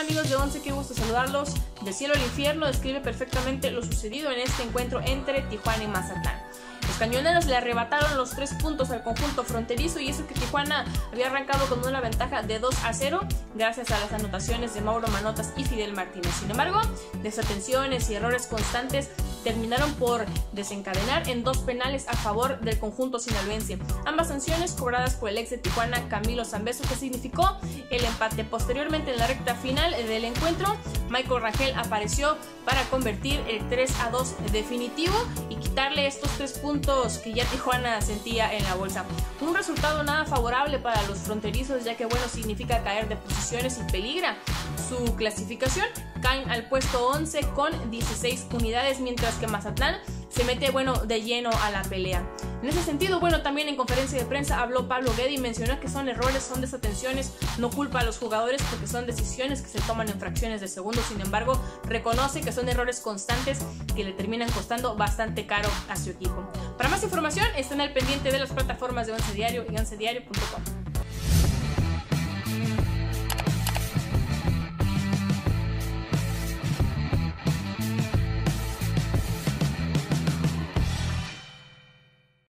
amigos de Once? Qué gusto saludarlos. De cielo al infierno describe perfectamente lo sucedido en este encuentro entre Tijuana y Mazatlán. Los cañoneros le arrebataron los tres puntos al conjunto fronterizo y eso que Tijuana había arrancado con una ventaja de 2 a 0 gracias a las anotaciones de Mauro Manotas y Fidel Martínez. Sin embargo, desatenciones y errores constantes terminaron por desencadenar en dos penales a favor del conjunto sinaloense. Ambas sanciones cobradas por el ex de Tijuana Camilo Zambeso que significó el empate. Posteriormente en la recta final del encuentro, Michael Rangel apareció para convertir el 3 a 2 definitivo y quitarle estos tres puntos que ya Tijuana sentía en la bolsa. Un resultado nada favorable para los fronterizos ya que bueno significa caer de posiciones y peligra su clasificación. Caen al puesto 11 con 16 unidades mientras que Mazatlán se mete bueno de lleno a la pelea. En ese sentido, bueno, también en conferencia de prensa habló Pablo Guedi y mencionó que son errores, son desatenciones, no culpa a los jugadores porque son decisiones que se toman en fracciones de segundos, sin embargo, reconoce que son errores constantes que le terminan costando bastante caro a su equipo. Para más información, estén al pendiente de las plataformas de Once Diario y oncediario.com.